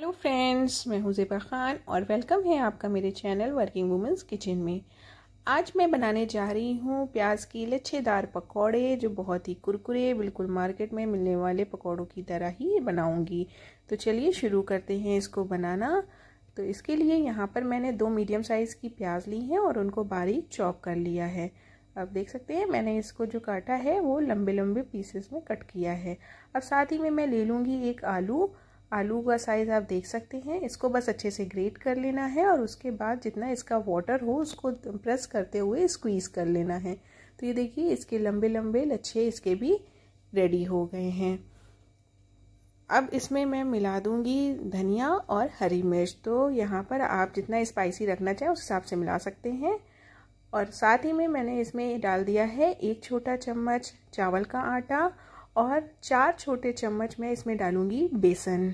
Hello friends, मैं हूँ ज़ेबा ख़ान और वेलकम है आपका मेरे चैनल वर्किंग वुमेंस किचन में। आज मैं बनाने जा रही हूँ प्याज की लच्छेदार पकौड़े, जो बहुत ही कुरकुरे, बिल्कुल मार्केट में मिलने वाले पकौड़ों की तरह ही बनाऊँगी। तो चलिए शुरू करते हैं इसको बनाना। तो इसके लिए यहाँ पर मैंने दो मीडियम साइज़ की प्याज ली हैं और उनको बारीक चॉप कर लिया है। अब देख सकते हैं, मैंने इसको जो काटा है वो लंबे लंबे पीसेस में कट किया है। अब साथ ही में मैं ले लूँगी एक आलू आलू का साइज़ आप देख सकते हैं। इसको बस अच्छे से ग्रेट कर लेना है और उसके बाद जितना इसका वाटर हो, उसको प्रेस करते हुए स्क्वीज़ कर लेना है। तो ये देखिए, इसके लंबे लंबे लच्छे इसके भी रेडी हो गए हैं। अब इसमें मैं मिला दूँगी धनिया और हरी मिर्च। तो यहाँ पर आप जितना स्पाइसी रखना चाहें, उस हिसाब से मिला सकते हैं। और साथ ही में मैंने इसमें डाल दिया है एक छोटा चम्मच चावल का आटा और चार छोटे चम्मच मैं इसमें डालूँगी बेसन।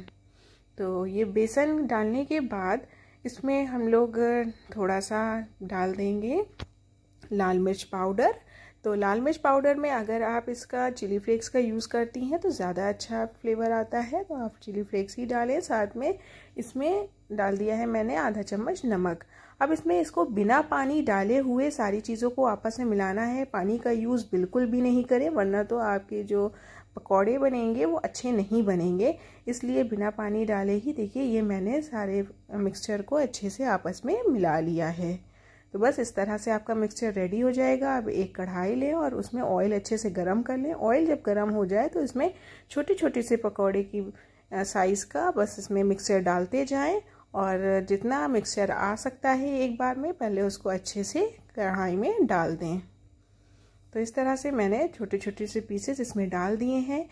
तो ये बेसन डालने के बाद इसमें हम लोग थोड़ा सा डाल देंगे लाल मिर्च पाउडर। तो लाल मिर्च पाउडर में अगर आप इसका चिली फ्लेक्स का यूज़ करती हैं तो ज़्यादा अच्छा फ्लेवर आता है। तो आप चिली फ्लेक्स ही डालें, साथ में इसमें डाल दिया है मैंने आधा चम्मच नमक। अब इसमें इसको बिना पानी डाले हुए सारी चीज़ों को आपस में मिलाना है। पानी का यूज़ बिल्कुल भी नहीं करें, वरना तो आपके जो पकौड़े बनेंगे, वो अच्छे नहीं बनेंगे, इसलिए बिना पानी डाले ही देखिए ये मैंने सारे मिक्सचर को अच्छे से आपस में मिला लिया है। तो बस इस तरह से आपका मिक्सचर रेडी हो जाएगा। अब एक कढ़ाई लें और उसमें ऑयल अच्छे से गर्म कर लें। ऑयल जब गर्म हो जाए तो इसमें छोटे छोटे से पकौड़े की साइज़ का बस इसमें मिक्सचर डालते जाएँ और जितना मिक्सचर आ सकता है एक बार में पहले उसको अच्छे से कढ़ाई में डाल दें। तो इस तरह से मैंने छोटे छोटे से पीसेस इसमें डाल दिए हैं।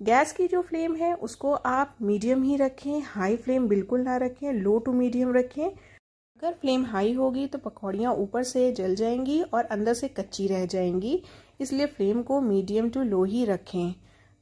गैस की जो फ्लेम है, उसको आप मीडियम ही रखें हाई फ्लेम बिल्कुल ना रखें लो टू मीडियम रखें। अगर फ्लेम हाई होगी तो पकौड़ियाँ ऊपर से जल जाएँगी और अंदर से कच्ची रह जाएँगी, इसलिए फ्लेम को मीडियम टू लो ही रखें।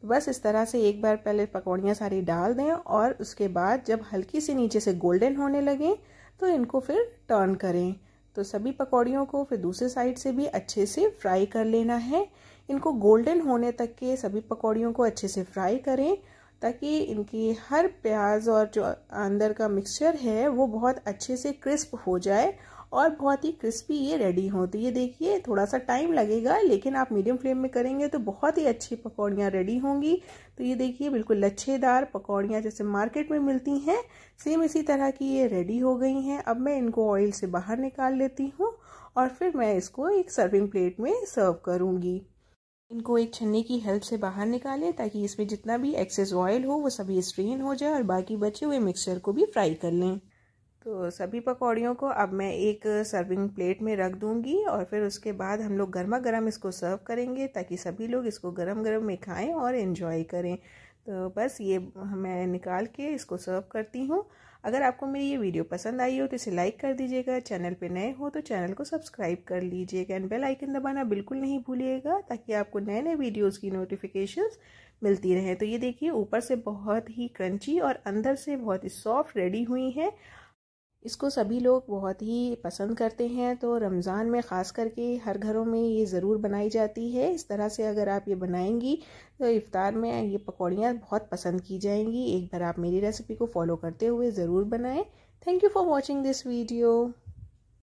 बस इस तरह से एक बार पहले पकौड़ियाँ सारी डाल दें और उसके बाद जब हल्की सी नीचे से गोल्डन होने लगें तो इनको फिर टर्न करें। तो सभी पकौड़ियों को फिर दूसरे साइड से भी अच्छे से फ्राई कर लेना है। इनको गोल्डन होने तक के सभी पकौड़ियों को अच्छे से फ्राई करें ताकि इनकी हर प्याज और जो अंदर का मिक्सचर है, वो बहुत अच्छे से क्रिस्प हो जाए और बहुत ही क्रिस्पी ये रेडी हो। तो ये देखिए थोड़ा सा टाइम लगेगा, लेकिन आप मीडियम फ्लेम में करेंगे तो बहुत ही अच्छी पकौड़ियाँ रेडी होंगी। तो ये देखिए, बिल्कुल लच्छेदार पकौड़ियाँ जैसे मार्केट में मिलती हैं। सेम इसी तरह की ये रेडी हो गई हैं। अब मैं इनको ऑयल से बाहर निकाल लेती हूँ और फिर मैं इसको एक सर्विंग प्लेट में सर्व करूँगी। इनको एक छन्नी की हेल्प से बाहर निकालें ताकि इसमें जितना भी एक्सेस ऑयल हो, वो सभी स्ट्रेन हो जाए और बाकी बचे हुए मिक्सचर को भी फ्राई कर लें। तो सभी पकौड़ियों को अब मैं एक सर्विंग प्लेट में रख दूँगी और फिर उसके बाद हम लोग गर्मा गर्म इसको सर्व करेंगे ताकि सभी लोग इसको गर्म गर्म में खाएँ और इन्जॉय करें। तो बस ये मैं निकाल के इसको सर्व करती हूँ। अगर आपको मेरी ये वीडियो पसंद आई हो तो इसे लाइक कर दीजिएगा। चैनल पे नए हो तो चैनल को सब्सक्राइब कर लीजिएगा एंड बेल आइकन दबाना बिल्कुल नहीं भूलिएगा ताकि आपको नए नए वीडियोज़ की नोटिफिकेशंस मिलती रहे। तो ये देखिए ऊपर से बहुत ही क्रंची और अंदर से बहुत ही सॉफ्ट रेडी हुई है। इसको सभी लोग बहुत ही पसंद करते हैं तो रमज़ान में ख़ास करके हर घरों में ये ज़रूर बनाई जाती है। इस तरह से अगर आप ये बनाएँगी तो इफ़ार में ये पकौड़ियाँ बहुत पसंद की जाएँगी। एक बार आप मेरी रेसिपी को फॉलो करते हुए ज़रूर बनाएँ। Thank you for watching this video.